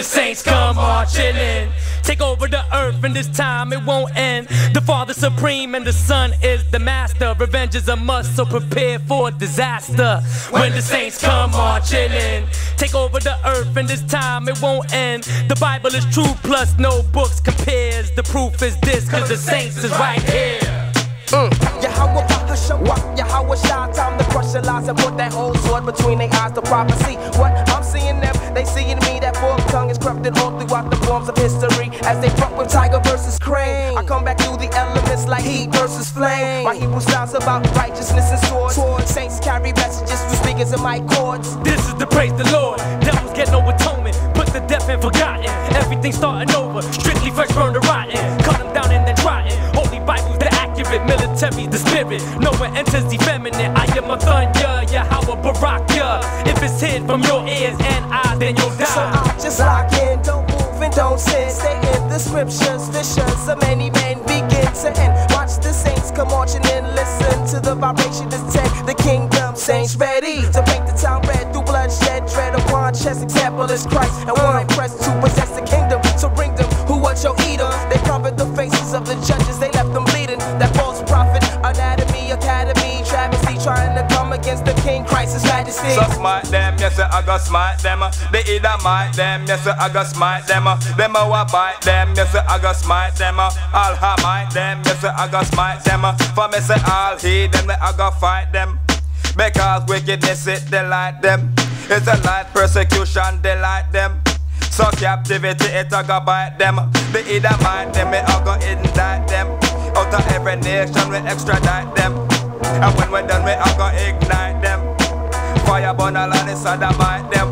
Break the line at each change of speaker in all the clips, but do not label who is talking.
the saints come marching in. Take over the earth, and this time it won't end. The Father Supreme and the Son is the Master. Revenge is a must, so prepare for disaster. When the saints come marching in, take over the earth, and this time it won't end. The Bible is true, plus no books compares. The proof is this, cause the saints is right here.
Mm. Yahweh Yahweh Shah, time to crush the lies and put that old sword between their eyes to prophecy. What I'm seeing them, they seeing me, that forked tongue is corrupted all throughout the forms of history. As they front with Tiger versus Crane, I come back through the elements like heat versus flame. My Hebrew styles about righteousness and swords. Saints carry messages through speakers in my cords.
This is the praise the Lord, devils get no atonement, put the deaf and forgotten. Everything starting over, strictly fresh, burn the rotten. Cut them down and then try it. Holy Bible's the military the spirit. No one enters effeminate. I am a thunder, yeah, how a Baraka. If it's hid from your ears and eyes, then you'll die.
So I just lock in, don't move and don't sit. Stay in the scriptures, visions of many men begin to end. Watch the saints come marching in, listen to the vibration ten. The kingdom saints ready to paint the town red through bloodshed, dread upon chest. Example is Christ, and one pressed to trying to come against the king, Christ, his majesty.
So smite them, yes, I go smite them. They either might them, yes, I go smite them. Them wa bite them, yes, I go smite them. I'll ha hamite them, yes, I go smite them. For me say all he them, I go fight them. Because wickedness it delight them. It's a light persecution delight them. So captivity it a go bite them. They either mind them, it a go indict them. Out of every nation we extradite them. And when we're done, we a go ignite them. Fire burn all this other mind them.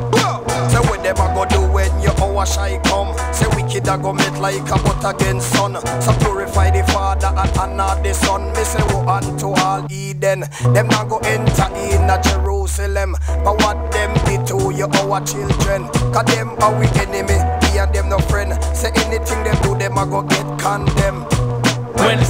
Say what them a go do when your hour shy come? Say wicked a go meet like a but against sun. So purify the father and honor the son. Me say wo unto all Eden. Them not go enter in a Jerusalem. But what them did to your our children? Cause them are we enemy, we and them no friend. Say anything them do them a go get condemned.
When the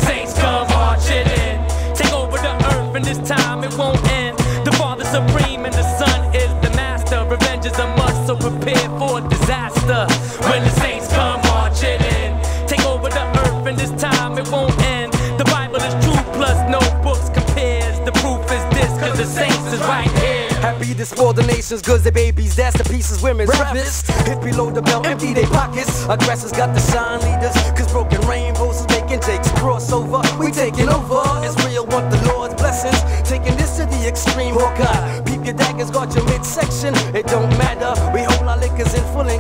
disaster. When the saints come marching in, take over the earth, and this time it won't end. The Bible is true, plus no books compares. The proof is this, cause the saints is right here.
Happy this for the nations, goods and babies, that's the pieces, women's rappers. Hit below the belt, empty their pockets. Aggressors got the shine leaders, cause broken rainbows is making takes crossover. We taking over, it's real, want the Lord's blessings. Taking this to the extreme, Hawkeye. Peep your daggers, guard your midsection. It don't matter, we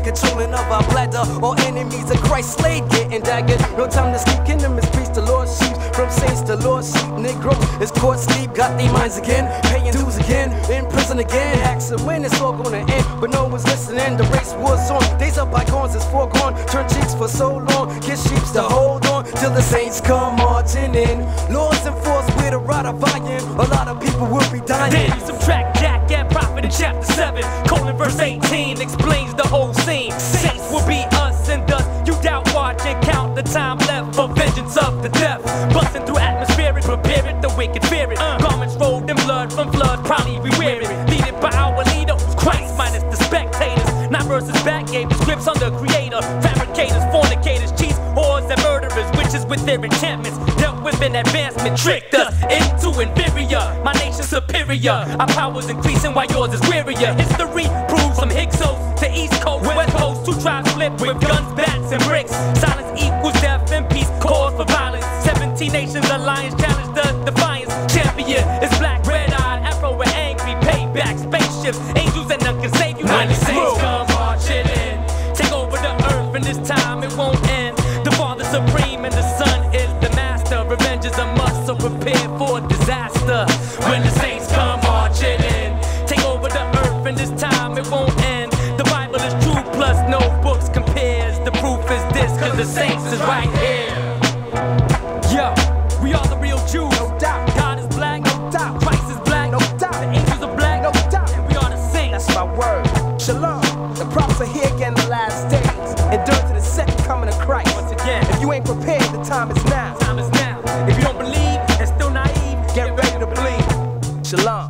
controlling of our bladder. All enemies of Christ slayed, getting daggered. No time to sleep, kingdom is priest to Lord sheep. From saints to Lord sheep, Negro is caught sleep, got their minds again, paying dues again, in prison again. Asking when it's all gonna end, but no one's listening. The race was on, days of bygones is foregone. Turn cheeks for so long, get sheeps to hold on till the saints come marching in. Laws enforced with a rod of iron, a lot of people will be dying.
Then subtract death. Busting through atmospheric, prepare it, the wicked fear it. Uh. Garments rolled in blood from flood, probably we wear it. Leaded by our leader, who's Christ minus the spectators. Not versus back, gave the scripts on the creator. Fabricators, fornicators, cheats, whores, and murderers. Witches with their enchantments. Dealt with an advancement, tricked us into inferior. My nation's superior. Our power's increasing while yours is wearier. History proves from Hyksos to East Coast, West Coast. Two tribes flip with guns, bats, and bricks. Silence must, so prepare for disaster. When the saints come marching in, take over the earth, and this time it won't end. The Bible is true, plus no books compares. The proof is this, cause the saints is right here. Yo, we are the real Jews.
No doubt.
God is black.
No doubt.
Christ is black.
No doubt.
The angels are black.
No doubt.
And we are the saints.
That's my word. Shalom. The prophets are here again the last days. Endure to the second coming of Christ.
Once again,
If you ain't prepared, the time is now. Shalom.